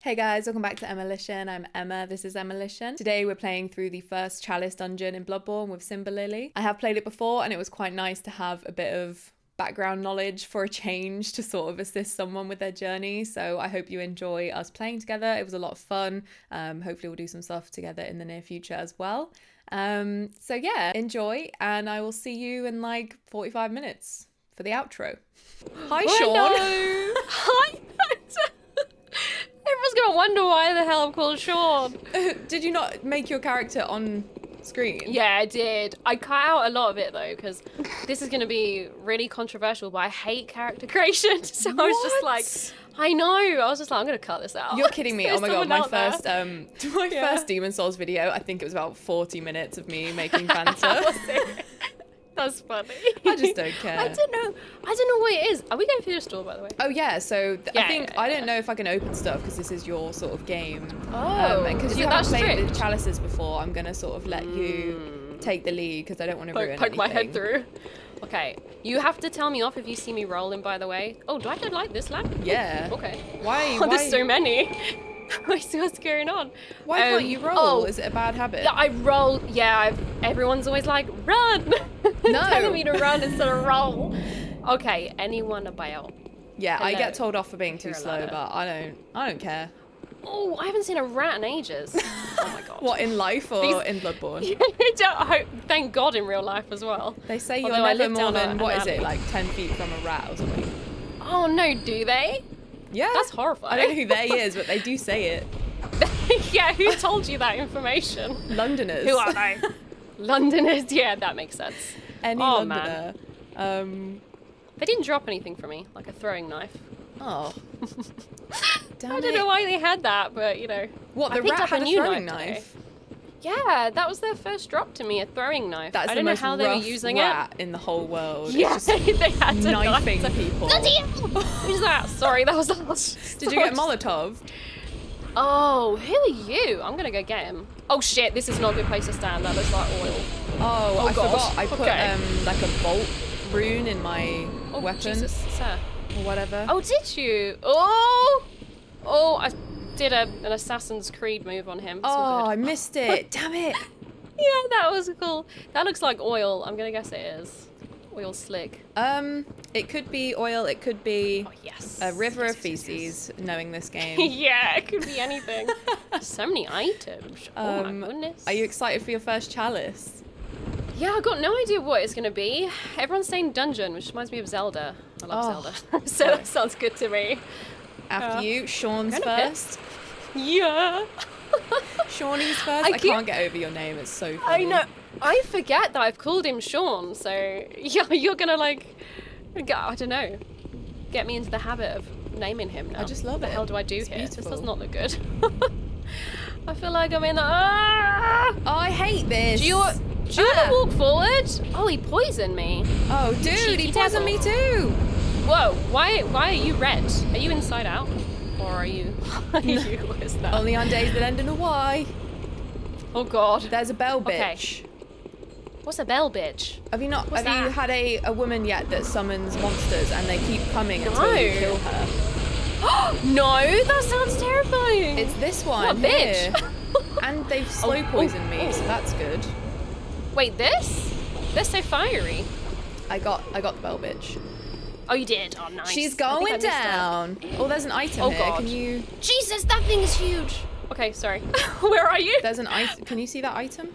Hey guys, welcome back to Emmalition. I'm Emma. This is Emmalition. Today we're playing through the first Chalice dungeon in Bloodborne with SymbaLily. I have played it before and it was quite nice to have a bit of background knowledge for a change to sort of assist someone with their journey. So I hope you enjoy us playing together. It was a lot of fun. Um, hopefully we'll do some stuff together in the near future as well. Um, so yeah, enjoy and I will see you in like 45 minutes for the outro. Hi Sean. Hello. Hi. Everyone's gonna wonder why the hell I'm called Sean. Did you not make your character on screen? Yeah, I did. I cut out a lot of it though because this is gonna be really controversial. But I hate character creation, so I was just like, I know. I was just like, I'm gonna cut this out. You're kidding me. There's oh my god, my there. first um my Yeah. first Demon's Souls video, I think it was about 40 minutes of me making Fanta. That's funny. I just don't care. I don't know. I don't know what it is. Are we going through the store by the way? Oh yeah, so Yeah, I think yeah, I don't know if I can open stuff because this is your sort of game. Oh, because you haven't played the chalices before, I'm gonna sort of let you take the lead because I don't want to ruin poke my head through. Okay, you have to tell me off if you see me rolling. By the way. Oh, do I have to like this lamp? Yeah. Okay. Why? Oh, why, there's so many. I see what's going on. why can't Um, you roll? oh, Is it a bad habit? Yeah, I roll. Yeah, I've, everyone's always like, run! No. Telling me to run instead of roll. Okay, anyone about? yeah, I get told off for being too slow, but I don't. I don't care. Oh, I haven't seen a rat in ages. oh my god. What in life or These- in Bloodborne? Don't, I hope, thank God in real life as well. They say you're Although never live more than an what is it, like ten feet from a rat or something. Oh no, do they? Yeah, That's horrifying. I don't know who they is, but they do say it. yeah, who told you that information? Londoners. Who are they? Londoners. Yeah, that makes sense. Any Oh, Londoner. Um. They didn't drop anything for me, like a throwing knife. Oh. Damn I don't it. know why they had that, but you know. What the picked rat up a a new throwing knife knife. Yeah, that was their first drop to me, a throwing knife. That's I don't know how they were using rat in the whole world. it. It's Yeah, just they had to knifing knife people. Who's that? Sorry, that was us. Did you get Molotov? Oh, who are you? I'm gonna go get him. Oh shit, this is not a good place to stand. That looks like oil. Oh, Oh, I God. forgot. I put Okay. um like a bolt rune in my Oh, weapon Jesus, sir. or whatever. Oh, did you? Oh! Oh, I did a, an Assassin's Creed move on him. Oh. I missed it. Damn it. Yeah, that was cool. That looks like oil. I'm gonna guess it is. Oil slick. Um, it could be oil. It could be Oh, yes. a river Yes, of yes, yes, feces. Knowing this game. yeah, it could be anything. so many items. Oh Um, my goodness. Are you excited for your first chalice? Yeah, I've got no idea what it's gonna be. Everyone's saying dungeon, which reminds me of Zelda. I love Oh. Zelda. so that sounds good to me. After Yeah. you, Sean's first. Yeah. Shawnee's first. I I, keep- can't get over your name. It's so funny. I know. I forget that I've called him Sean, so yeah, you're gonna like, I don't know, get me into the habit of naming him now. I just love what it. the hell do I do It's here? This does not look good. I feel like I'm in. Ah! Oh, I hate this. Do you do you Ah. want to walk forward? Oh, he poisoned me. Oh, dude, cheeky he poisoned me too. Whoa! Why why are you red? Are you inside out, or are you? Are you? That? Only on days that end in a Y. Oh God! There's a bell Okay. What's a bell bitch? Have you not? What's have you had a, a woman yet that summons monsters and they keep coming until you No. kill her? no, that sounds terrifying. It's this What one a bitch. and they've oh, slow oh, poisoned me, oh. so that's good. Wait, this? They're so fiery. I got I got the bell bitch. Oh, you did? Oh, nice. She's I think I going down. Oh, there's an item Oh, here. God. Can you? Jesus, that thing is huge. Okay, sorry. Where are you? There's an item. Can you see that item?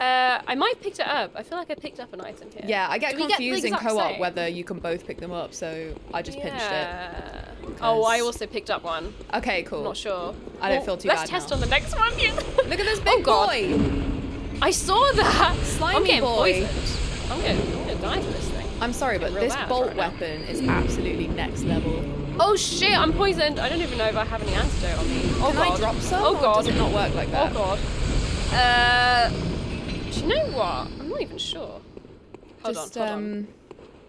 Uh, I might have picked it up. I feel like I picked up an item here. Yeah, I get Do we get confused in co-op whether you can both pick them up, so I just pinched it. Yeah. Oh, I also picked up one. Okay, cool. I'm not sure. I don't feel too bad. let's bad test now. on the next one. Look at this big Oh, big God. boy. I saw that. I'm getting boy. poisoned. I'm gonna, I'm gonna die for this thing. I'm sorry, but this bolt right now. weapon is absolutely next level. Oh shit, I'm poisoned. I don't even know if I have any antidote on me. Oh Can god. I drop some? Oh god. Does it not work like that? Oh that? god. Uh, do you know what? I'm not even sure. Hold Just on, hold on. um,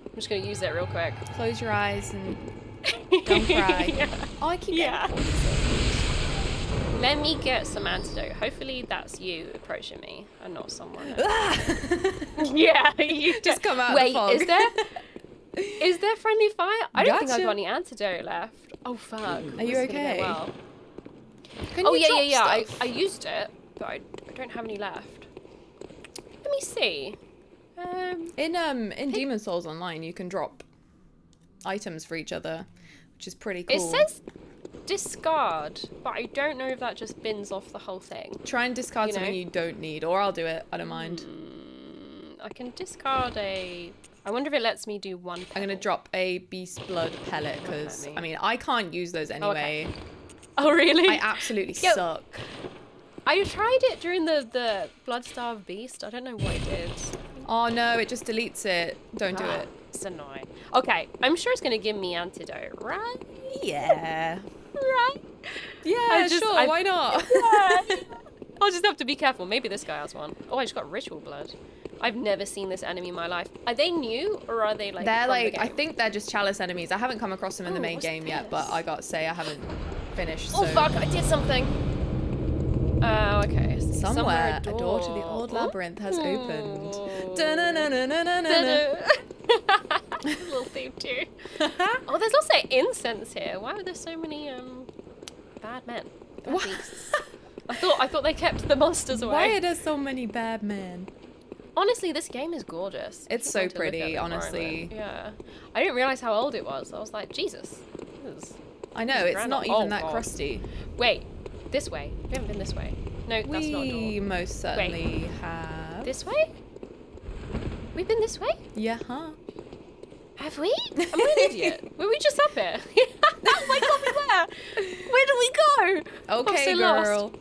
I'm just gonna use that real quick. close your eyes and don't cry. yeah. Oh, I keep Yeah. getting Let me get some antidote. Hopefully that's you approaching me and not someone. Ah! yeah, you Just come out of the Wait, fog. is there is there friendly fire? I don't think I've got any antidote left. Oh fuck. Are you okay? Well. Can oh you yeah, drop yeah, yeah. I, stuff? I used it, but I, I don't have any left. Let me see. Um, In um in Demon's Souls Online, you can drop items for each other, which is pretty cool. It says discard, but I don't know if that just bins off the whole thing. try and discard you something know. you don't need, or I'll do it. I don't mind. Mm, I can discard a. I wonder if it lets me do one. I'm gonna drop a beast blood pellet because. I mean I can't use those anyway. Oh really? I absolutely Yo. suck. I tried it during the the Bloodstarved Beast. I don't know what it did. Oh no, it just deletes it. Don't do Ah, it. It's annoying. Okay, I'm sure it's gonna give me antidote, right? Yeah. Right. Yeah, just- sure. I- Why not? Yeah. I'll just have to be careful. Maybe this guy has one. Oh, I just got ritual blood. I've never seen this enemy in my life. Are they new or are they like? they're from the like I think they're just chalice enemies. I haven't come across them in the Oh, main what's game yet, but? I gotta say I haven't finished. Oh so fuck! I did something. Oh, okay. S- Somewhere, a a door to the old labyrinth has opened. Ooh. Dun-dun-dun-dun-dun-dun-dun. Little theme too. Oh, there's also incense here. Why are there so many um bad men? Bad What? I thought I thought they kept the monsters away. Why are there so many bad men? Honestly, this game is gorgeous. It's so wanting to look at pretty, honestly. Yeah. I didn't realize how old it was. I was like, Jesus. I know It's not even that Oh, God. crusty. Wait, this way. We haven't been this way. No, that's not We most certainly have. This way? We've been this way? Yeah, huh? Have we? Am I an idiot? Were we just up here? oh my god, we were! Where did we go? Okay, so lost. girl.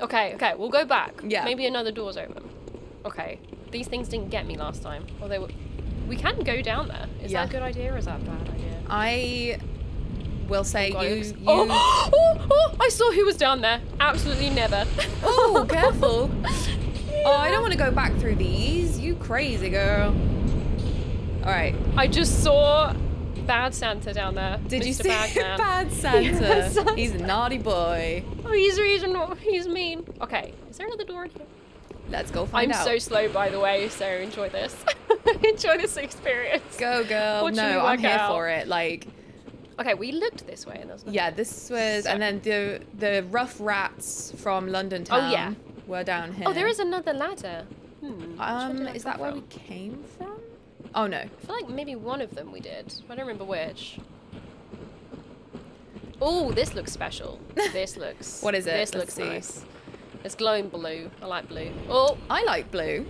Okay, okay, we'll go back. Yeah. Maybe another door's open. Okay. These things didn't get me last time. Or they were. We can go down there. Is Yeah. that a good idea or is that a bad idea? I will say you. you... Oh, oh, oh, I saw who was down there. Absolutely never. Oh, careful. Oh, I don't want to go back through these. You crazy girl. All right. I just saw Bad Santa down there. Did Mr. you see Bad Bad Santa? Yeah, Santa. He's a naughty boy. Oh, he's reason he's mean. Okay, is there another door in here? Let's go find I'm out. so slow, by the way, so enjoy this. enjoy this experience. Go, girl. What no, I'm here out? for it. Like, Okay, we looked this way and there was nothing. yeah, this was, So- and then the the rough rats from London town Oh, yeah. were down here. Oh, there is another ladder. Hmm. Um, is that where from? we came from? Oh no. I feel like maybe one of them we did. I don't remember which. Oh, this looks special. This looks. What is it? This Let's looks see. nice. It's glowing blue. I like blue. Oh, I like blue.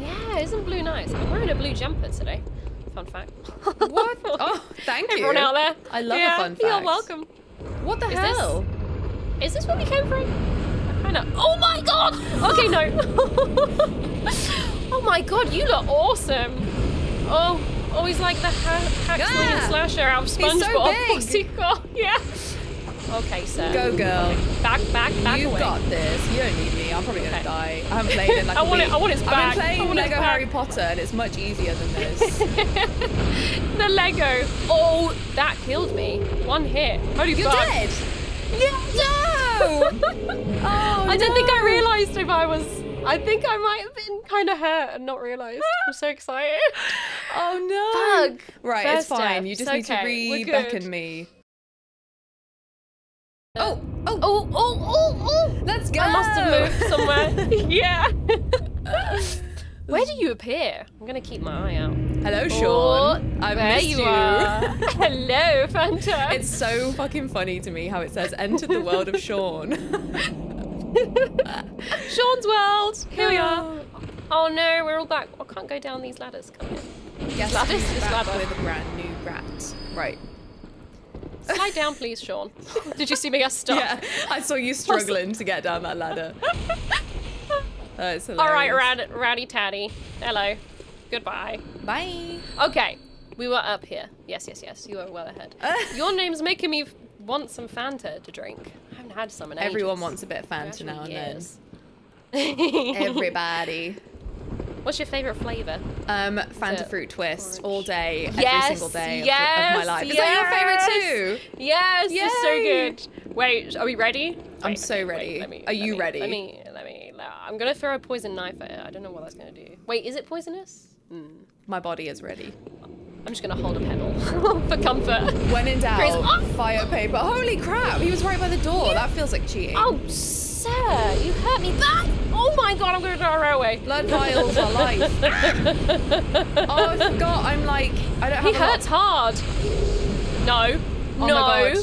yeah, isn't blue nice? I'm wearing a blue jumper today. Fun fact. What? Oh, thank you. Everyone out there. I love a yeah, fun You're welcome. What the Is this- hell? Is this where we came from? I. Oh my god! Okay, no. oh my god, you look awesome. Oh, oh, like the ha- hack Yeah. slasher out of He's so SpongeBob. big. What's he called? Yeah. Okay, sir. Go, girl. Back, back, back You've away. got this. You don't need me. I'm probably gonna Okay. die. I haven't played in like I want it- I want its back. I've been playing Lego. Harry Potter, and it's much easier than this. the Lego. Oh, that killed me. One hit. Holy You're fuck. dead. Yeah. No. oh, I don't think I oh, realised if I was. I think I might have been kind of hurt and not realised. I'm so excited. Oh no. Fuck. Right, First it's fine. step. You just It's need okay. to re-beckon me. Oh, oh, Oh, oh, oh, let's go. I must have moved somewhere. yeah. Where do you appear? I'm gonna keep my eye out. Hello, Oh, Sean. I've there missed you, you. are. Hello, Fanta. It's so fucking funny to me how it says "Enter the world of Sean." Sean's world. Here we are. Oh no, we're all back. I can't go down these ladders. Come here. Yes, Ladder, he's this ladder. with a brand new rat. Right. Slide down, please, Sean. Did you see me get stuck? Yeah, I saw you struggling to get down that ladder. Oh, That's. All right, rad- Rowdy Tatty. Hello. Goodbye. Bye. Okay, we were up here. Yes, yes, yes. You were well ahead. Your name's making me f- want some Fanta to drink. I haven't had some in ages. Everyone wants a bit of Fanta now and then. Everybody. What's your favourite flavour? Um, Fanta fruit twist orange? all day, every Yes, single day of- of, my life. Is that your favorite too? Yes, it's so good. Wait, are we ready? I'm so okay, ready. Wait, me, Are you me- ready? Let me, let me. I'm gonna throw a poison knife at it. I don't know what that's gonna do. Wait, is it poisonous? Hmm. My body is ready. I'm just gonna hold a pebble for comfort. When in doubt, Oh! fire paper. Holy crap! He was right by the door. That feels like cheating. Oh, sir, you hurt me back. Oh my god, I'm gonna die right away. Blood vials are life. Ah! oh, I forgot. I'm like, I don't have He hurts hard. No. Oh no. my.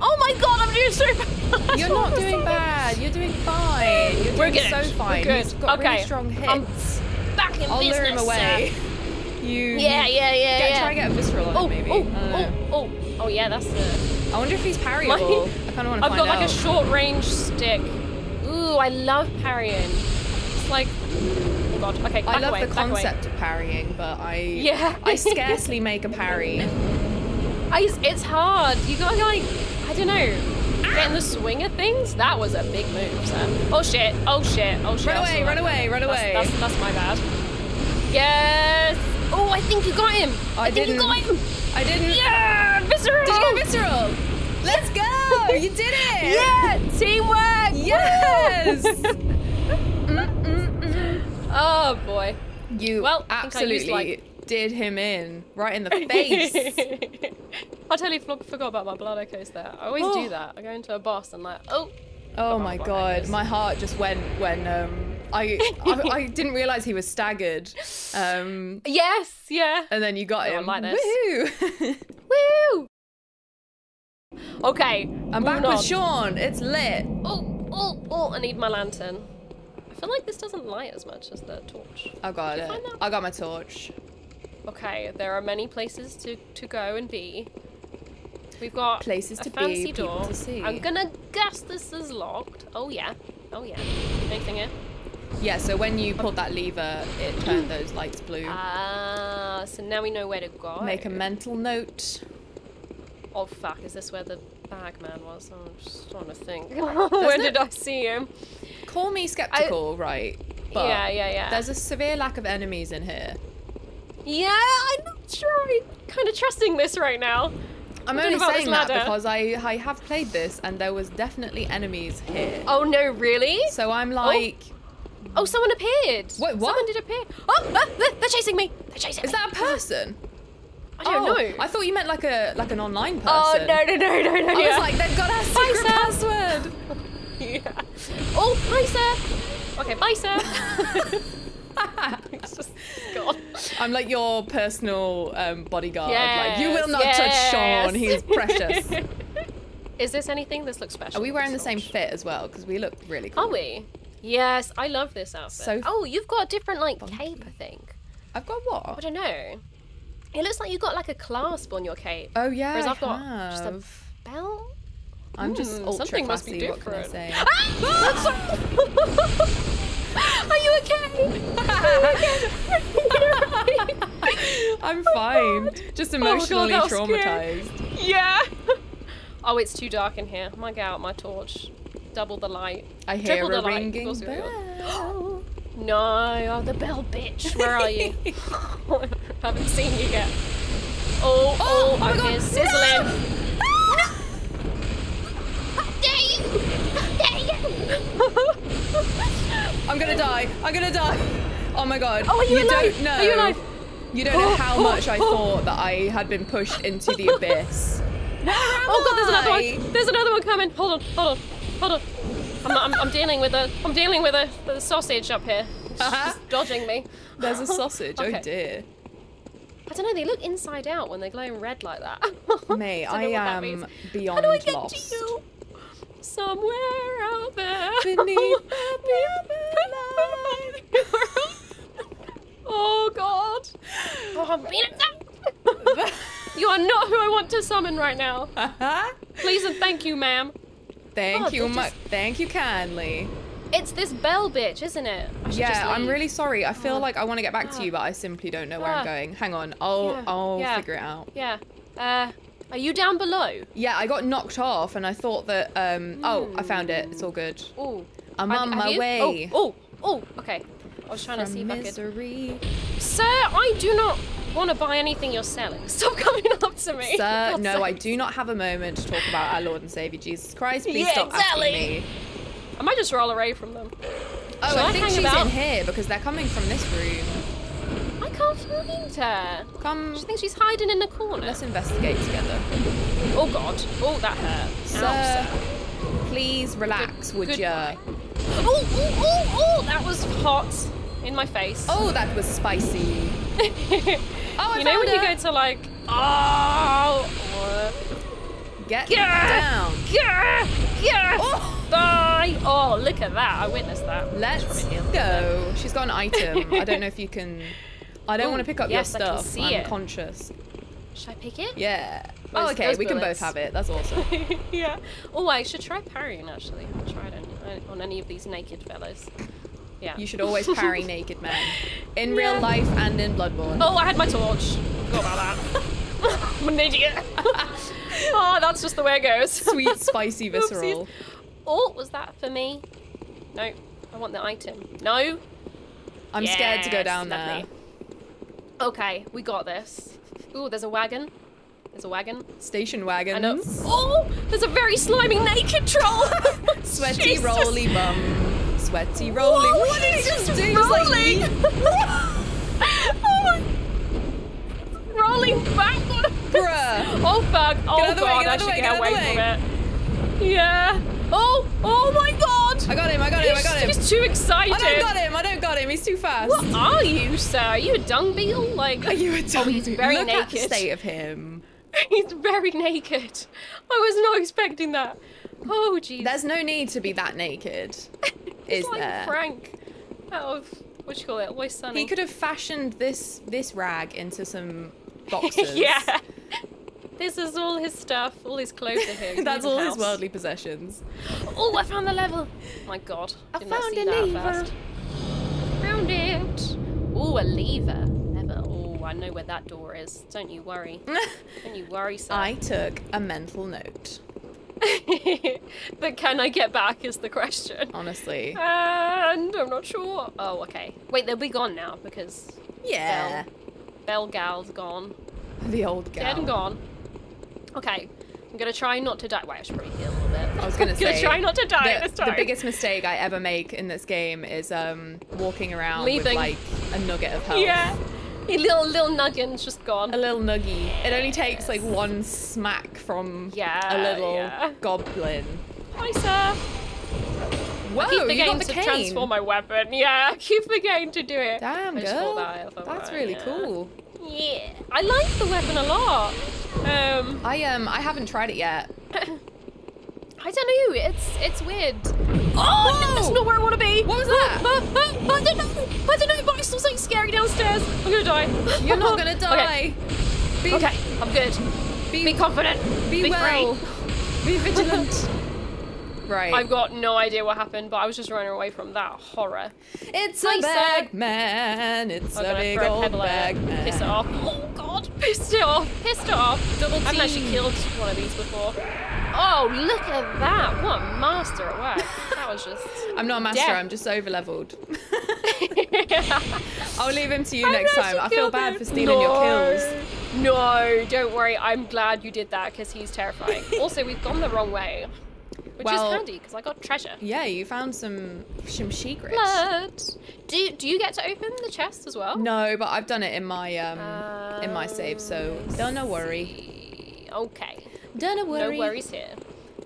Oh my god, I'm doing so bad. You're not doing bad. You're doing fine. You're doing We're good. so fine. We're good. He's got okay. really strong hits. I'm back in I'll business. lure him away. You. Yeah, yeah, yeah, Get, yeah. Try and get a visceral on Oh, him, maybe. oh, oh, oh, oh, yeah, that's the. I wonder if he's parryable. I kind of want to I've find got out. like a short range stick. Ooh, I love parrying. It's like, oh god. Okay, back I love away, the back away. concept of parrying, but I Yeah. I scarcely make a parry. I, it's hard. You gotta like, I don't know, get in the swing of things. That was a big move, sir. Oh shit! Oh shit! Oh shit! Run away, run away, run away. That's, that's, my bad. Yes. Oh, I think you got him. I think didn't. you got him. I didn't. Yeah, visceral. Did you visceral? Let's go! You did it! Yeah, teamwork. Yes! Oh boy. You Well, I I used, absolutely like- did him in right in the face. I totally forgot about my blood echoes there. I always Oh. do that. I go into a boss and like, oh, Oh my god, my heart just went when um I I, I didn't realize he was staggered. Um yes, yeah. and then you got Oh, I him. like. Woohoo! Woo! Okay, I'm back with. Sean. It's lit. Oh, oh, oh! I need my lantern. I feel like this doesn't light as much as the torch. I got Did it. I got my torch. Okay, there are many places to, to go and be. We've got Places a to be, fancy people door. to see. I'm gonna guess this is locked. Oh yeah. Oh yeah. Anything here? Yeah, so when you pulled that lever, it turned those lights blue. Ah, so now we know where to go. Make a mental note. Oh fuck! Is this where the bag man was? I'm just trying to think. where did I see him? Call me skeptical, right? But yeah, yeah, yeah. There's a severe lack of enemies in here. Yeah, I'm not sure. I'm kind of trusting this right now. I'm only saying that because I, I have played this and there was definitely enemies here. Oh no, really? So I'm like, Oh, someone appeared. Wait, what? Someone did appear. Oh, ah, they're, they're chasing me. They're chasing is me. that a person? I don't Oh, know. I thought you meant like a like an online person. oh no, no, no, no, no. I yeah. was like, they've got our secret sir. password. yeah. Oh, hi, sir. Okay, bye, sir. It's just gone. I'm like your personal um, bodyguard. like you will not Yes, touch Sean. He's precious. Is this anything? This looks special. Are we wearing the same fit as well? Because we look really cool. Are we? Yes, I love this outfit. So oh, you've got a different like funky. cape, I think. I've got what? I don't know. It looks like you got like a clasp on your cape. Oh yeah, Whereas I've got just a belt. I'm just Hmm, ultra something must be classy. What can I different. say? Are you okay? I'm fine. Just emotionally Oh, that was scary. traumatized. yeah. Oh, it's too dark in here. I might get out my torch. Double the light. I hear Triple a ringing bell. No, oh, the bell bitch. Where are you? Haven't seen you yet. Oh, oh, Oh, oh my I'm God, here sizzling. I'm gonna die. I'm gonna die. Oh my god. Oh, are you alive? don't know. Are you alive? You don't know Oh, how oh, much I oh. thought that I had been pushed into the abyss. Oh god, there's another one. There's another one coming. Hold on, hold on, hold on. I'm, I'm, I'm dealing with a. I'm dealing with a the sausage up here. Uh-huh. It's just dodging me. There's a sausage. Oh okay. Oh dear. I don't know. They look inside out when they're glowing red like that. Mate, Don't I am beyond How do I get lost. to you? Somewhere out there. Beneath the oh god. Oh, I'm being attacked. you are not who I want to summon right now. Uh-huh. Please and thank you, ma'am. Thank God, you, they mu- just- thank you kindly. It's this bell bitch, isn't it? I Yeah, I'm really sorry. I feel Oh. like I want to get back to Ah. you, but I simply don't know where Ah. I'm going. Hang on, I'll Yeah, I'll yeah. figure it out. Yeah. Uh, are you down below? Yeah, I got knocked off, and I thought that. Um, oh, I found it. It's all good. Oh. I'm on my you? way. Oh, oh, oh, okay. I was trying to see if I could. misery. Sir, I do not want to buy anything you're selling. Stop coming up to me. Sir, no, I do not have a moment to talk about our Lord and Savior Jesus Christ. Please Yeah, stop exactly. asking me. I might just roll away from them. Oh, Shall I I think she's about? in here because they're coming from this room. I can't find her. Come, She thinks she's hiding in the corner. let's investigate together. Oh god. Oh, that hurt. Sir, Ow, please relax, would you? Oh, oh, oh, oh, that was hot in my face. Oh, that was spicy. Oh, I you know when you go to like, oh, Get Yeah. down. yeah, yeah, Oh. die. Oh, look at that. I witnessed that. Let's go. She's got an item. I don't know if you can. I don't Ooh, want to pick up yes, I your can stuff. see I'm it. conscious. Should I pick it? Yeah. Oh, okay. those we can both have it. That's awesome. yeah. Oh, I should try parrying actually. I'll try it on, on any of these naked fellas. Yeah. You should always parry naked men in Yeah. real life and in Bloodborne. Oh, I had my torch. Forgot about that. I'm an idiot. oh, that's just the way it goes. Sweet, spicy, visceral. Oopsies. Oh, was that for me? No, I want the item. No. I'm scared to go down lovely. there. Okay, we got this. Ooh, there's a wagon. There's a wagon. Station wagon. Oh, there's a very slimy naked troll. Sweaty Jesus. rolly bum. Sweaty rolly. Whoa, what did he he's just do? Was like, rolling. oh my. Rolling backward. Bruh. Oh fuck. Oh out of the way, god, get I out of the should way, get, get away from it. Yeah. Oh, oh my god. I got him. I got him. I He's, got him. he's just too excited. I don't got him. I don't got him. He's too fast. What are you, sir? Are you a dung beetle? Like, Are you a Oh, he's dummy? very Look at the naked. state of him. he's very naked. I was not expecting that. Oh, jeez. There's no need to be that naked, is like there? Frank out of what do you call it? Always sunny. He could have fashioned this this rag into some boxes. yeah. This is all his stuff, all his clothes are here. That's all his worldly possessions. Oh, I found the level. Oh My God. I Did not found see a lever. First. Found it. Oh, a lever. Lever. Oh, I know where that door is. Don't you worry. Don't you worry, sir. I took a mental note. but can I get back is the question. Honestly. And I'm not sure. Oh, okay. Wait, they'll be gone now because Yeah. Bell Gal's gone. The old gal. Dead and gone. Okay. I'm gonna try not to die. Wait, I should probably heal a little bit. I was gonna I'm gonna say, try not to die the, this time. the biggest mistake I ever make in this game is um walking around with Leaving. like a nugget of health. Yeah. A little little nuggin's just gone. A little nuggy. It only takes like one smack from Yeah, a little yeah. goblin. Hi, sir. Whoa, I keep you forgetting got the to cane. transform my weapon. Yeah, I keep forgetting to do it. Damn, I girl. that That's really yeah. cool. Yeah, I like the weapon a lot. Um, I um I haven't tried it yet. I don't know. It's it's weird. Oh, no, that's not where I want to be. What was that? I don't know. I don't know, but I saw something scary downstairs. I'm gonna die. You're not gonna die. Be, Okay, okay I'm good. be, Be confident. be, Be well. free. Be vigilant. right. I've got no idea what happened, but I was just running away from that horror. It's Hi, a sir. bag man. It's I'm a big throw a old pebble bag man. Piss it off. Oh god, pissed it off. Pissed it off. Double I haven't actually killed one of these before. Oh, look at that. What a master at work. That was just. I'm not a master. Death. I'm just over leveled. I'll leave him to you I next time. I feel bad him. for stealing your kills. No, don't worry. I'm glad you did that because he's terrifying. also, we've gone the wrong way, which Well- is handy because I got treasure. Yeah, you found some some secrets. Blood. Do do you get to open the chest as well? No, but I've done it in my um in my save, so Um, don't no worry. Okay. Don't no worry. No worries here.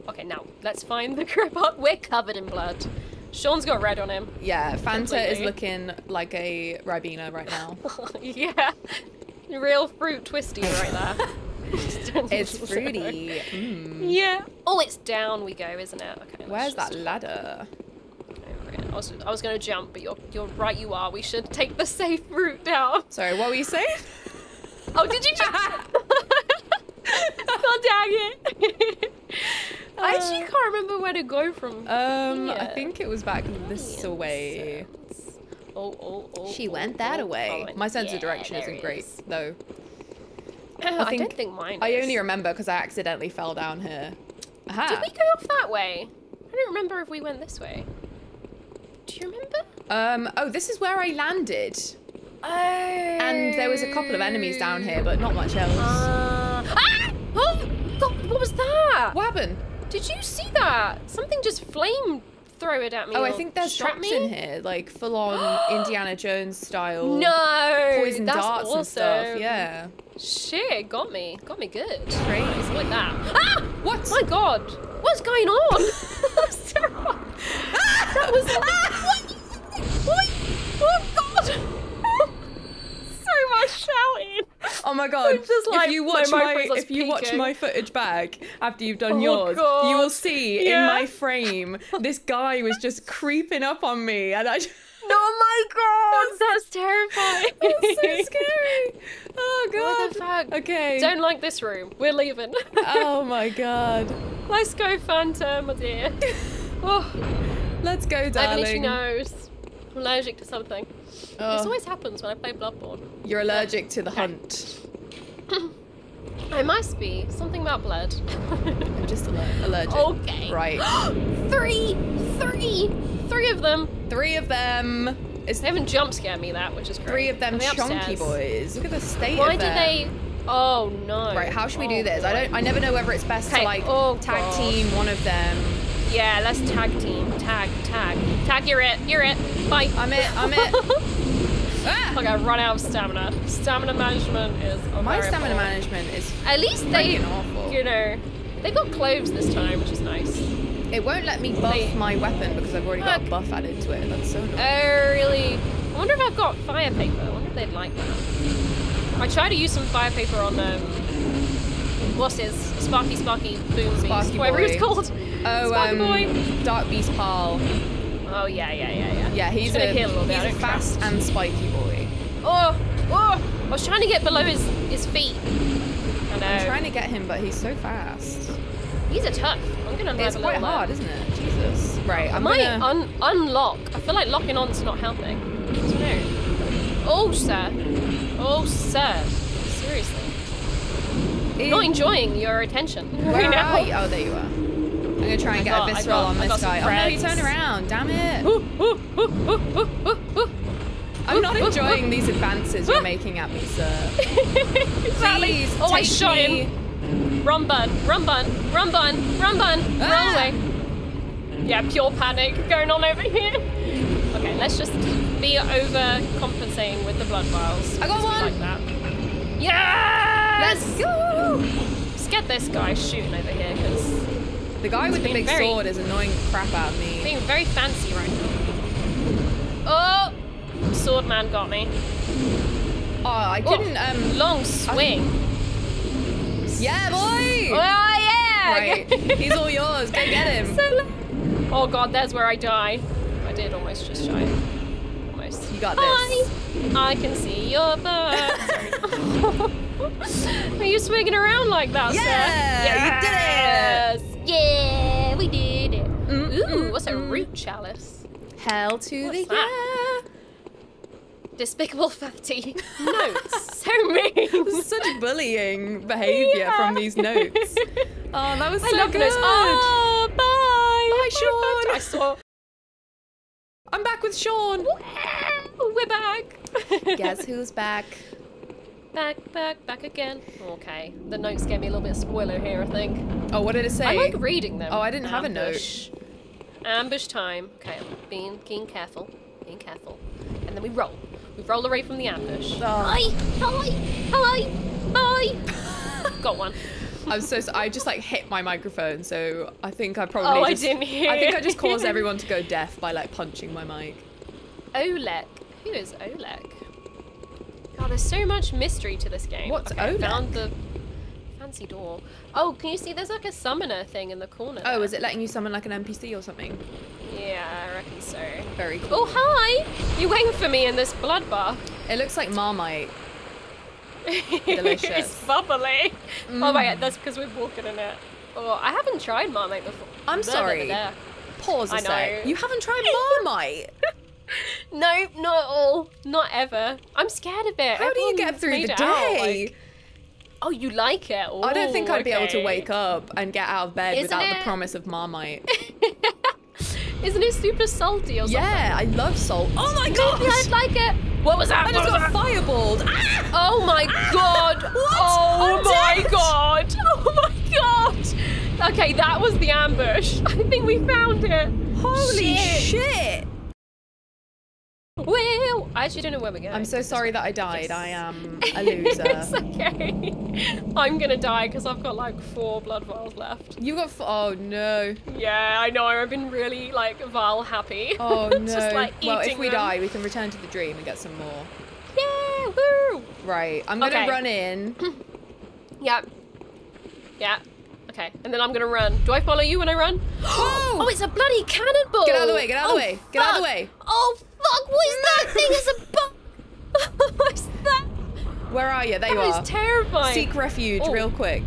Okay, now let's find the grip up. We're covered in blood. Sean's got red on him. Yeah, Fanta is looking like a Ribena right now. yeah. Real fruit twisty right there. it's fruity. Mm. Yeah. Oh, it's down we go, isn't it? Okay. Where's just that ladder? I was, I was going to jump, but you're, you're right. You are. We should take the safe route down. Sorry, what were you saying? Oh, did you jump? Oh, dang it! I actually Uh, can't remember where to go from. Um, I think it was back this Million away. Oh, oh, oh. She oh, went that oh, away. oh, My sense yeah, of direction isn't it great, though. I, think- don't think mine. I only remember because I accidentally fell down here. Aha. Did we go off that way? I don't remember if we went this way. Do you remember? Um, oh, this is where I landed. Oh. And there was a couple of enemies down here, but not much else. Uh! Oh, God, what was that? what happened? Did you see that? Something just flame throw it at me. Oh, I think there's traps me. in here, like full on Indiana Jones style. No, Poison that's darts awesome. and stuff. Yeah. Shit, got me, got me good. Crazy. Nice, like that. Ah! What? My God, what's going on? That's terrible. that was. What? Oh God! Shouting. Oh my god! just like, if you watch my, like, if you watch my footage back after you've done Oh, yours, God. you will see in my frame this guy was just creeping up on me, and I. Just, Oh my God, that's terrifying. It's so scary. Oh god. What the fuck? Okay. Don't like this room. We're leaving. Oh my god. Let's go, Phantom, my dear. Oh, Let's go, I have an darling. I'm allergic to something. This Oh, always happens when I play Bloodborne. you're allergic to the hunt. I must be. Something about blood. I'm just aller- allergic. okay. Right. Three! Three! Three of them. Three of them. It's They haven't jump scared me that, which is great. three of them chunky boys. Look at the state Why of them. they? Oh no. Right, how should we do Oh, this? I don't. I never know whether it's best Okay, to like oh, tag team one of them. Yeah, let's tag team. Tag, tag, tag. You're it. You're it. Bye. I'm it. I'm it. ah! Like I run out of stamina. Stamina management is My stamina management is. At least they, awful. you know, they got cloves this time, which is nice. It won't let me buff They- my weapon because I've already got a buff added to it. That's so annoying. Oh, really? I wonder if I've got fire paper. I wonder if they'd like that. I tried to use some fire paper on um, what's his Sparky Sparky Boom Sparky whatever he's called. Oh, Sparky um, Boy. Darkbeast Paarl. Oh yeah, yeah, yeah, yeah. Yeah, he's Just a a little bit. he's a fast and spiky boy. Oh, oh! I was trying to get below his his feet. I know. I'm trying to get him, but he's so fast. He's a tough. I'm gonna It's quite hard, isn't it? Jesus. Right, I I'm might gonna. un- unlock. I feel like locking on's not helping. I don't know. Oh, sir. Oh, sir. Seriously. Not enjoying your attention. Where right now. are you? Oh, there you are. I'm gonna try and I get got- a visceral got- on this guy. Oh no, he turned around. Damn it. Ooh, ooh, ooh. I'm not enjoying these advances you're making at me, sir. exactly. Please, oh, I shot me. him. Run, bun, run, bun, run, bun, run, bun, run Ah. away. Yeah, pure panic going on over here. Okay, let's just be overcompensating with the blood vials. I got one. Like that. Yes! Let's go. Let's get this guy shooting over here because The guy with the big very- sword is annoying the crap out of me. being very fancy right now. Oh! Sword man got me. Oh, I Oh, couldn't. Um. Long swing. Yeah, boy. Oh yeah! Right, he's all yours. Go get him. So- oh god, there's where I die. I did almost just die. You got Hi! this. I can see your butt. Are you swinging around like that, Yeah, sir? You did it! Yeah, we did it. Mm, Ooh, what's a root chalice? Hell to What's the that? yeah. Despicable fatty notes. so mean. Such bullying behaviour Yeah. from these notes. Oh, that was so I love good. those. Oh, bye. Bye, Sean. I saw. I'm back with Sean. We're back. Guess who's back? Back, back, back again. Okay. The notes gave me a little bit of spoiler here, I think. Oh, what did it say? I like reading them. Oh, I didn't have a note. Ambush. Ambush time. Okay, I'm being, being careful. Being careful. And then we roll. We roll away from the ambush. Oh. Hi! Hi! Hi! Bye! Got one. I'm so, so I just like hit my microphone, so I think I probably. Oh, I didn't hear. I think I just caused everyone to go deaf by like punching my mic. Oh, Oleg. Who is Oleg? God, there's so much mystery to this game. What's okay, Oleg? Found the fancy door. Oh, can you see? There's like a summoner thing in the corner. Oh, there. is it letting you summon like an NPC or something? Yeah, I reckon so. Very cool. Oh, hi! You waiting for me in this blood bath? It looks like Marmite. Delicious. it's bubbly. Oh Mm. my god, that's because we're walking in it. Oh, I haven't tried Marmite before. I'm There, sorry. there, there. Pause a I sec. know. You haven't tried Marmite. No, not at all. Not ever. I'm scared of it. How do you get through the it out, day? like- oh, you like it? I don't think I'd be able to wake up and get out of bed Isn't without the promise of Marmite. Isn't it super salty or something? yeah, I love salt. Oh my Maybe gosh! I'd like it. What was that? I just got that? fireballed. Ah! Oh my god! What? Oh I'm my dead. god! Oh my god! Okay, that was the ambush. I think we found it. Holy Shit. shit! I actually don't know where we're going. I'm so sorry that I died. Yes. I am a loser. it's okay. I'm gonna die because I've got like four blood vials left. you got. F- oh no. Yeah, I know. I've been really like vial happy. Oh no. Just like well, if we them. die, we can return to the dream and get some more. Yeah, woo! Right. I'm gonna Okay. run in. Yeah. Yeah. Okay, and then I'm gonna run. Do I follow you when I run? Oh, it's a bloody cannonball! Get out of the way, get out of the Oh, way, get out of the way. Oh fuck! What is that thing? It's a bu- What's that? Where are you? There you are. is terrifying. Seek refuge, Oh. real quick.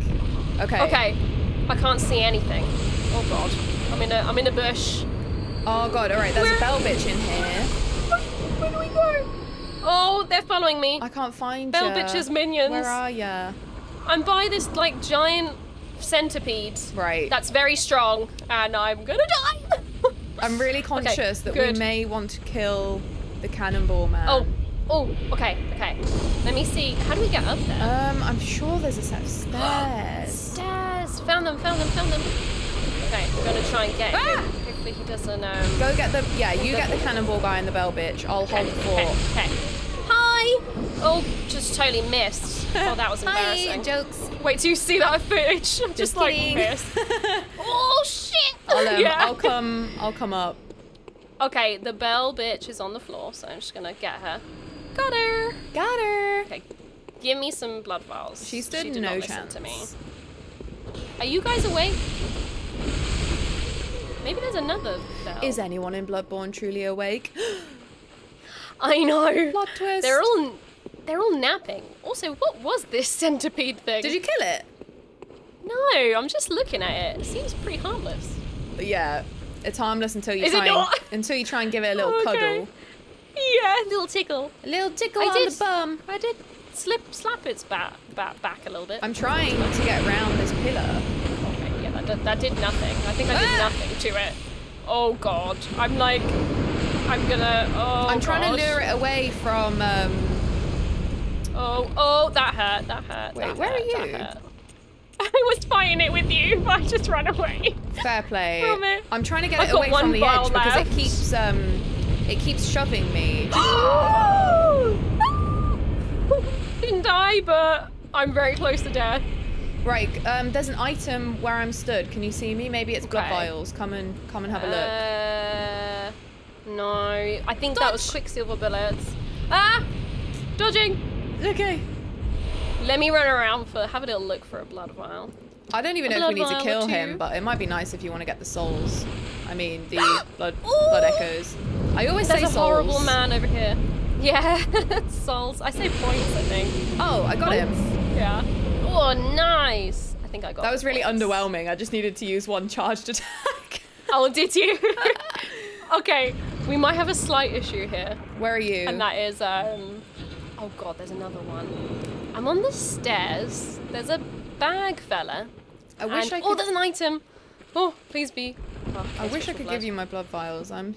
Okay. Okay, I can't see anything. Oh god, I'm in a I'm in a bush. Oh god. All right. There's Where- a bell bitch in here. Where do we go? Oh, they're following me. I can't find Bell ya. bitches minions. Where are ya? I'm by this like giant centipede. Right. That's very strong, and I'm gonna die. I'm really conscious that good. we may want to kill the cannonball man. oh, oh, okay, okay. Let me see. How do we get up there? Um, I'm sure there's a set of stairs. Stairs. Found them. Found them. Found them. Okay, I'm gonna try and get Ah! him. Hopefully he doesn't. Um. Go get the yeah. You the- get the cannonball guy and the bell bitch. I'll hold the Okay, fort. okay. Hi. Oh, just totally missed. Oh, that was embarrassing. jokes. Wait, do you see that footage? I'm just, like missed. Oh shit! I'll, um, yeah. I'll come. I'll come up. Okay, the bell bitch is on the floor, so I'm just gonna get her. Got her. Got her. Okay, give me some blood vials. She stood did no not listen chance. to me. Are you guys awake? Maybe there's another bell. Is anyone in Bloodborne truly awake? I know. Plot twist. They're all they're all napping. Also, what was this centipede thing? Did you kill it? No, I'm just looking at it. It seems pretty harmless. Yeah. It's harmless until you Is it try and, until you try and give it a little Okay. cuddle. Yeah, a little tickle. A little tickle I on did. the bum. I did slip slap its back back back a little bit. I'm trying to get around this pillar. Okay, yeah, that, did- that did nothing. I think I did Ah! nothing to it. Oh god, I'm like, I'm gonna. Oh. I'm trying gosh. to lure it away from. Um, Oh, oh, that hurt. That hurt. Wait, that where are hurt, that you? I was fighting it with you, but I just ran away. fair play. I'm trying to get I've it away from the edge because it keeps um, it keeps shoving me. Didn't die, but I'm very close to death. right. Um, there's an item where I'm stood. Can you see me? Maybe it's blood Okay. vials. Come and come and have a Uh, no, I think that was quicksilver bullets. Ah, dodging. Okay. Let me run around for have a little look for a blood vial. I don't even A know if we need to kill him, but it might be nice if you want to get the souls. I mean, the blood Ooh. blood echoes. I always There's say a horrible man over here. Yeah, souls. I say points. I think. Oh, I got him. Yeah. Oh, nice. I think I got. That was really points. underwhelming. I just needed to use one charged attack. Oh, did you? okay, we might have a slight issue here, Where are you? and that is um. Oh God, there's another one. I'm on the stairs. There's a bag fella. I wish and- I Oh, there's an item. Oh, please be. Oh, I wish I could blood. give you my blood vials. I'm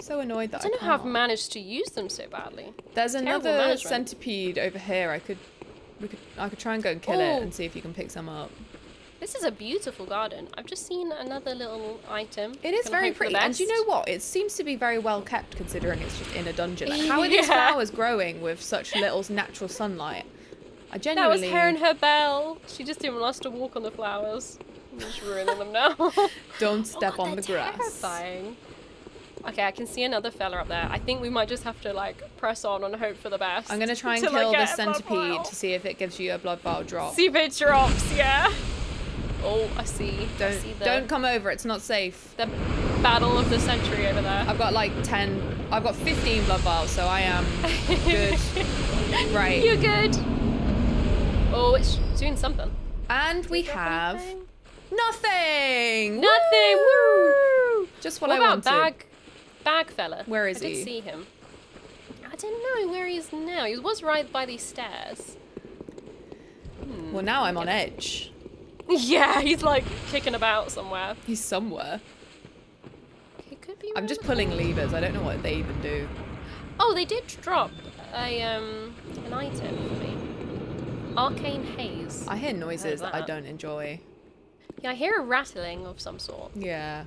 so annoyed that I I, don't know how I've managed to use them so badly. There's Terrible another management. centipede over here. I could, we could, I could try and go and kill it Oh. and see if you can pick some up. This is a beautiful garden. I've just seen another little item. It is very hope for the pretty, and do you know what? It seems to be very well kept considering it's just in a dungeon. Like, how are these flowers growing with such little natural sunlight? I That was genuinely her and her bell. She just didn't want us to walk on the flowers. I'm just ruining them now. don't Oh step God, on the grass. Terrifying. Okay, I can see another fella up there. I think we might just have to like press on and hope for the best. I'm gonna try and kill this centipede to see if it gives you a blood vial drop. See if it drops. Yeah. Oh, I see. Don't see the, don't come over. It's not safe. the battle of the century over there. I've got like ten. I've got 15 blood vials, so I am good. right. You're good. Oh, it's doing something. And we have anything? nothing. Nothing. Woo! Just what, What I about wanted. bag, bag fella? Where is he? I did see him. I don't know where he is now. He was right by these stairs. Hmm. Well, now I'm on edge. Yeah, he's like kicking about somewhere. He's somewhere. He could be. I'm just pulling levers. I don't know what they even do. Oh, they did drop a um an item for me. Arcane haze. I hear noises that I don't enjoy. Yeah, I hear a rattling of some sort. Yeah.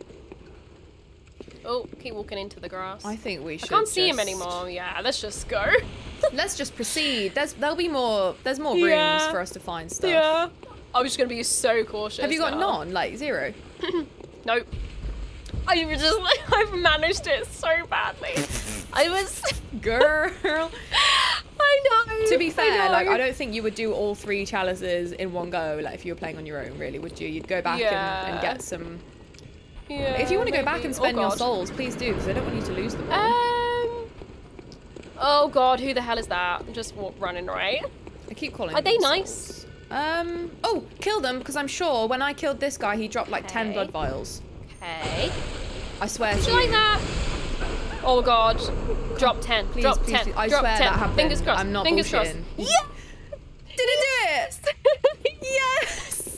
Oh, keep walking into the grass. I think we should. I can't see him anymore. Yeah, let's just go. Let's just proceed. There's there'll be more. There's more rooms Yeah. for us to find stuff. yeah. I'm just gonna be so cautious. Have you got now. none? Like zero? Nope. I was just like I've managed it so badly. I was. Girl. I know. to be I fair, like. I don't think you would do all three chalices in one go. Like if you were playing on your own, really, would you? You'd go back and, and get some. Yeah, if you want to go back and Oh, spend your souls, please do, because I don't want you to lose them all. Um. Oh God, who the hell is that? I'm just running right. I keep calling. Are they nice? souls. Um. Oh, kill them because I'm sure when I killed this guy, he dropped like ten blood vials. Okay. I swear Did to you that? Oh God. Drop ten. Please, Drop please, ten. please. I Drop swear 10. that happened. Fingers crossed. I'm not Fingers crossed. Yeah. Did it do it? yes.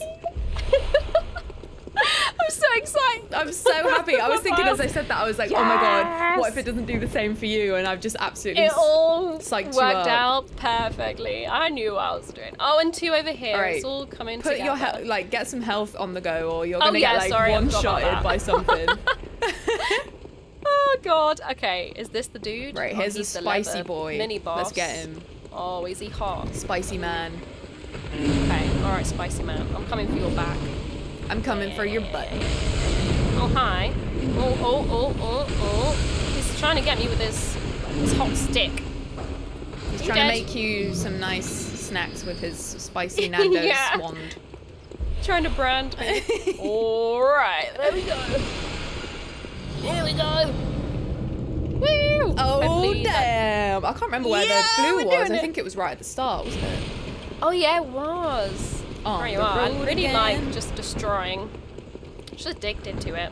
I'm so excited. I'm so happy. I was thinking as I said that, I was like, oh my god, what if it doesn't do the same for you? And I've just absolutely. It all worked out perfectly. I knew what I was doing. Oh, and two over here. Right. It's all coming Put together. your he- like get some health on the go, or you're Oh, gonna yeah, get like sorry, one shotted by something. Oh God. Okay, is this the dude? right, Oh, here's he's the spicy leather boy. Mini boss. Let's get him, Oh, is he hot? spicy man. Okay. All right, spicy man. I'm coming for your back. I'm coming for your butt. Oh hi. Oh oh oh oh oh. He's trying to get me with his his hot stick. He's You trying to make you some nice snacks with his spicy Nando's Yeah. wand. Trying to brand me. All right, there we go. Here we go. Woo! Oh that- damn! I can't remember where Yeah, the blue was. I think it was right at the start, wasn't it? Oh yeah, it was. Oh, there you the are. I really again. like just destroying. Just addicted to it.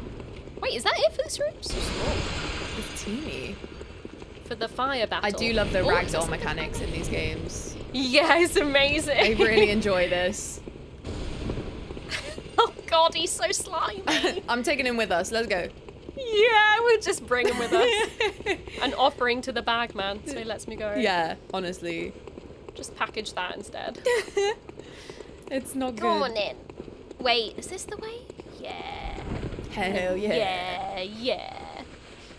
Wait, is that it for this room? So small. It's teeny. For the fire battle. I do love the Oh, ragdoll mechanics in these games. Yeah, it's amazing. I really enjoy this. oh god, he's so slimy. I'm taking him with us. Let's go. Yeah, we'll just bring him with us. An offering to the bag man, so he lets me go. yeah, honestly. Just package that instead. It's not Come good. on in. Wait, is this the way? Yeah. Hell yeah. Yeah, yeah.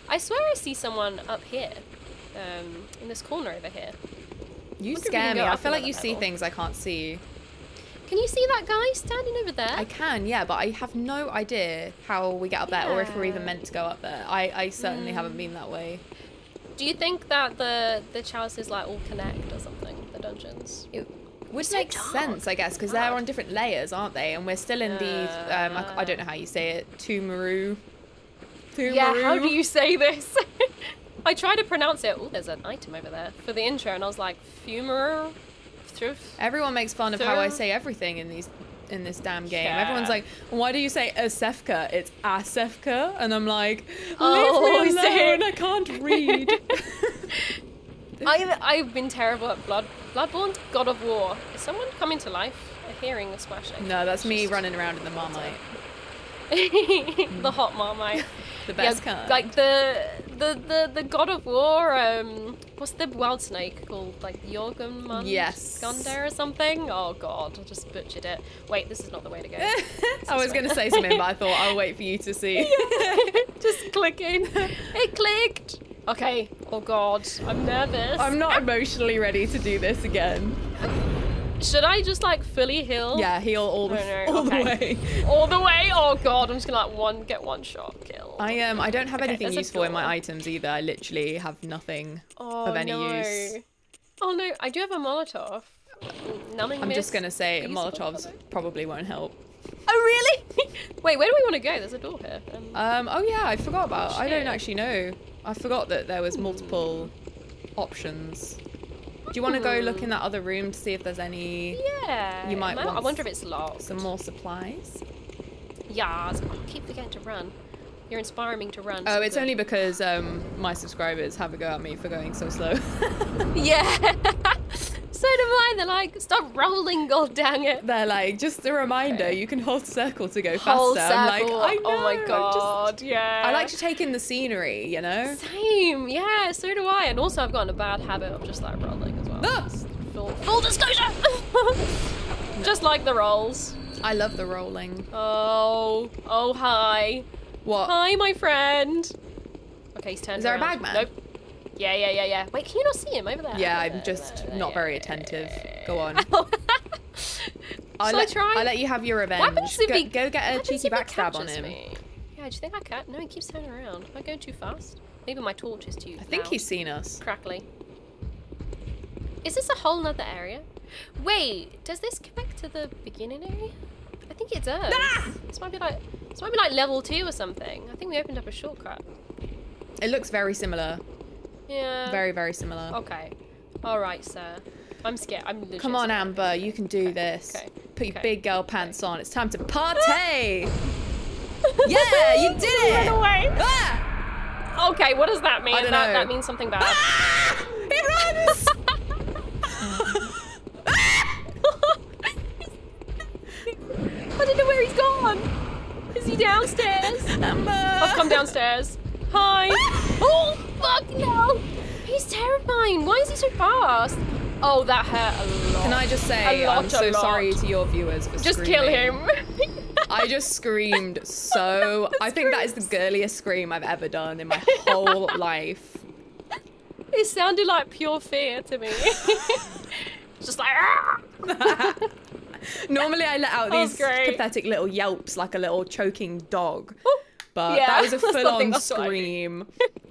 I swear I see someone up here. Um, in this corner over here. You Wonder if scare me. I feel like another you see things I can't see. Can you see that guy standing over there? I can, yeah, but I have no idea how we get up there or if we're even meant to go up there. I, I certainly Mm. haven't been that way. Do you think that the the chalices like all connect or something? The dungeons. It would so make dark. sense, I guess, because they're on different layers, aren't they? And we're still in the, um, I, I don't know how you say it, Tumaru. Tumaru. Yeah. How do you say this? I tried to pronounce it. Oh, there's an item over there for the intro, and I was like, fumer. Everyone makes fun of how I say everything in these in this damn game. Yeah. Everyone's like, "Why do you say Asefka? It's Asefka," and I'm like, "Leave Oh, me alone! I can't read." I've, I've been terrible at Blood Bloodborne. God of War. Is someone coming to life? I'm hearing a splashing. no, that's me running around in the Marmite, the hot marmite. the Yeah, best kind. like the the the the God of War. Um, what's the wild snake called? Like Jorgemund? Yes. Gunder or something. Oh God, I just butchered it. Wait, this is not the way to go. I was gonna say something, but I thought I'll wait for you to see. just clicking. It clicked. Okay. Oh God, I'm nervous. I'm not emotionally ready to do this again. Should I just like fully heal? Yeah, heal all the no, all the way. All the way. Oh God, I'm just gonna like one get one shot kill. I um I don't have Okay, anything useful in my items either. I literally have nothing oh, of any no. use. Oh no, I do have a Molotov. Numbing I'm mist. just gonna say Molotovs probably. won't help. Oh really? Wait, where do we want to go? There's a door here. Um, Um, oh yeah, I forgot about. I don't actually know. I forgot that there was multiple options. Do you want to go look in that hmm. other room to see if there's any yeah. you might I want wonder if it's locked. some more supplies? Yeah. I keep forgetting to run. You're inspiring me to run. Oh, so it's good. only because um my subscribers have a go at me for going so slow. Yeah. so do mine. They're like, stop rolling, god dang it. They're like, just a reminder, Okay. you can hold circle to go faster. Whole I'm like, circle. I know. oh my I'm just- god. Yeah. I like to take in the scenery, you know. Same. Yeah. So do I. And also, I've gotten a bad habit of just like rolling as well. Ah! Full, full disclosure. just like the rolls. I love the rolling. Oh, oh, hi. What? Hi, my friend. Okay, he's turned Is there a around. bagman? Nope. Yeah, yeah, yeah, yeah. Wait, can you not see him over there? Yeah, Over I'm there, just over there, not very yeah. attentive. Go on. Shall I I let, try? I let you have your revenge. What happens if go, he go get a cheeky backstab on him. Me? Yeah, do you think I can? No, he keeps turning around. Am I going too fast? Maybe my torch is too. I think loud. he's seen us. crackly. Is this a whole nother area? Wait, does this connect to the beginning area? I think it does. Ah! This might be like this might be like level two or something. I think we opened up a shortcut. It looks very similar. Yeah. Very, very similar. Okay. All right, sir. I'm scared. I'm Come on, scared. Amber, you can do Okay, this. okay, Put your okay, big girl pants on. It's time to party. yeah, you did it. Run away. Ah! Okay, what does that mean? I don't that, know. that means something bad. Ah! He runs. I don't know where he's gone. Is he downstairs? Amber. I've come downstairs. Hi. oh, fuck no. He's terrifying. Why is he so fast? Oh, that hurt a lot. Can I just say, lot, I'm so lot. sorry to your viewers for Just kill him. I just screamed so. I think that is the girliest scream I've ever done in my whole life. it sounded like pure fear to me. Just like, ah! Normally, I let out these pathetic little yelps like a little choking dog, but Yeah, that was a full-on nothing, that's what I do. scream.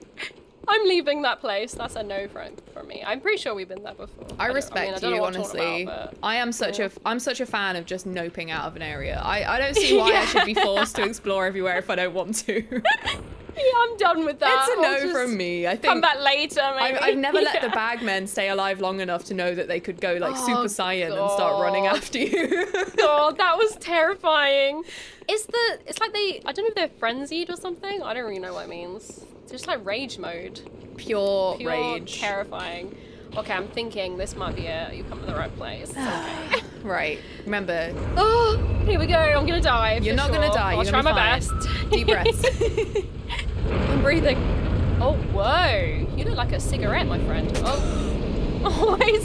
I'm leaving that place. That's a no for, for me. I'm pretty sure we've been there before. I don't- respect mean, I you, what I'm talking honestly. about, I am such Yeah. a I'm such a fan of just noping out of an area. I, I don't see why I should be forced to explore everywhere if I don't want to. yeah, I'm done with that. a I'll no from me. I think Come back later, maybe. I've, I've never let the Yeah. bagmen stay alive long enough to know that they could go like Oh, super saiyan and start running after you. God, that was terrifying. Is the it's like they I don't know if they're frenzied or something. I don't really know what it means. Just like rage mode. Pure, Pure rage. terrifying. Okay, I'm thinking this might be it. You come to the right place. Okay. right. Remember, oh, here we go. I'm gonna die. You're not gonna die, I'll you're try my be best. deep breaths. I'm breathing. Oh, whoa. You look like a cigarette, my friend. Oh. Always.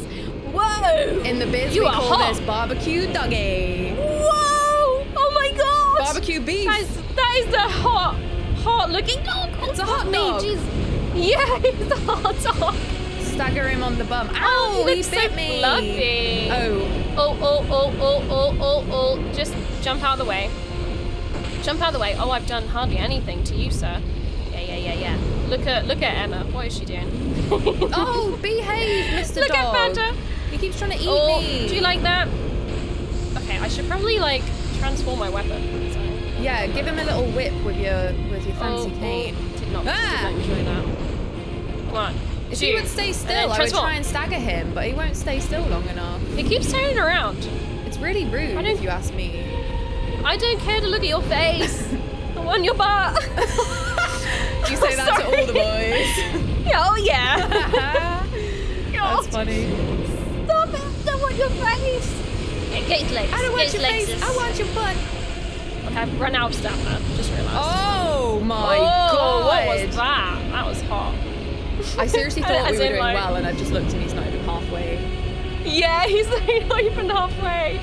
Whoa. In the biz, You we are call hot. this barbecue doggy. Whoa. Oh my god. Barbecue beef. That is, that is the hot, hot looking dog. It's a hot dog. jeez. Yeah, it's a hot dog. Stagger him on the bum. Ow, Oh, he he bit so me. fluffy. Oh, Oh, oh, oh, oh, oh, oh, oh. Just jump out of the way. Jump out of the way. Oh, I've done hardly anything to you, sir. Yeah, yeah, yeah, yeah. Look at look at Emma. What is she doing? oh, behave, Mr. Look Dog. at Fanta. He keeps trying to eat Oh, me. do you like that? Okay, I should probably like transform my weapon. Yeah, give him a little whip with your with your fancy oh, cane. Oh, did not, Ah! enjoy that. Come. If he would stay still, I would try and stagger him, but he won't stay still long enough. He keeps turning around. It's really rude, I if don't- you ask me. I don't care to look at your face. I want your butt. Do you say that to all the boys. Oh yeah. That's funny. Stop it! I don't want your face. Yeah, get legs. I don't want your legs. face. I want your butt. I've run out of stamina. Just realised. Oh my oh, god. what was that? That was hot. I seriously thought we were in, doing like- well, and I just looked and he's not even halfway. Yeah, he's not even halfway.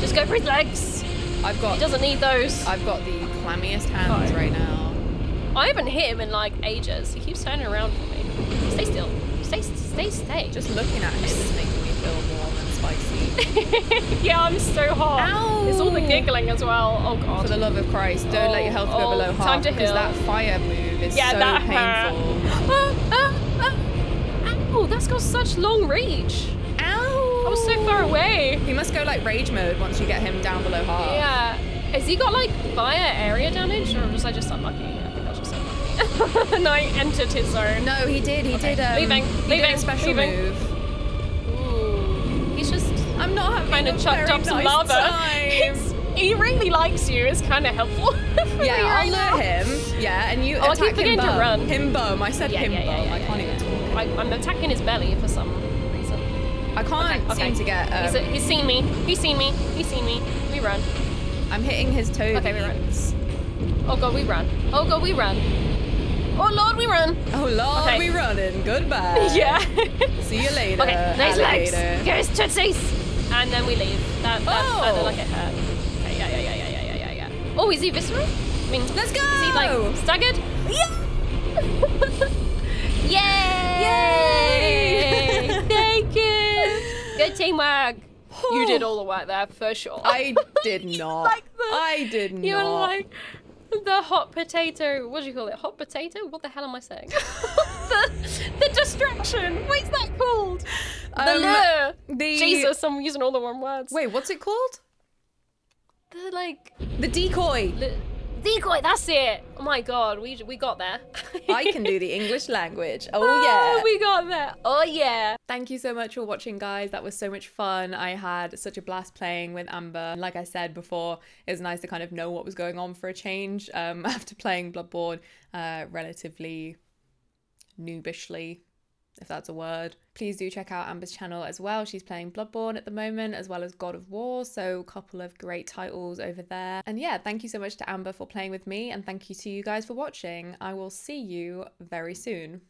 Just go for his legs. I've got. He doesn't need those. I've got the clammiest hands Oh. right now. I haven't hit him in like ages. He keeps turning around for me. Stay still. Stay, stay, stay. Just looking at him is making me feel warm and spicy. yeah, I'm so hot. Ow. It's all the giggling as well. Oh god. For the love of Christ, don't let your health go Oh, below oh, half time to because heal. that fire move is Yeah, so that painful. Ah, ah, ah. Ow, that's got such long reach. Ow! I was so far away. He must go like rage mode once you get him down below half. Yeah. Has he got like fire area damage or was I just unlucky? I think I was just unlucky. and I entered his zone. No, he did. He Okay, did. Um, leaving, he leaving, did a special leaving. move. Ooh. He's I'm not having kind a of chucked up some nice lava. he really likes you. It's kind of helpful. Yeah, I'll lure him. Yeah, and you Oh, I attack keep him forgetting to run. Him bum. I said Yeah, him yeah, yeah, bum. yeah, I can't even talk. I, I'm attacking his belly for some reason. I can't Okay, seem okay. to get. Um, he's, he's seen me. He's seen me. He's seen me. We run. I'm hitting his toe. Okay, we run. Oh god, we run. Oh god, we run. Oh lord, we run. Oh lord, Okay. we running. Goodbye. Yeah. See you later. okay, nice legs. alligator. Get his tootsies. And then we leave. That, that, Oh. looked like it hurt. Oh, is he visceral? I mean, Let's go! Is he like staggered? Yeah! Yay! Thank you. Good teamwork. You did all the work there for sure. I did not. Like the- I did not. You're like the hot potato. What do you call it? Hot potato? What the hell am I saying? the, the distraction. What's that called? Um, the- Jesus, I'm using all the wrong words. Wait, what's it called? The like The decoy. the decoy. That's it. Oh my god, we we got there. I can do the English language. Oh Oh, yeah. we got there. Oh yeah. Thank you so much for watching, guys. That was so much fun. I had such a blast playing with Amber. Like I said before, it was nice to kind of know what was going on for a change um, after playing Bloodborne uh, relatively noobishly, if that's a word. Please do check out Amber's channel as well. She's playing Bloodborne at the moment, as well as God of War. So, a couple of great titles over there. And yeah, thank you so much to Amber for playing with me, and thank you to you guys for watching. I will see you very soon.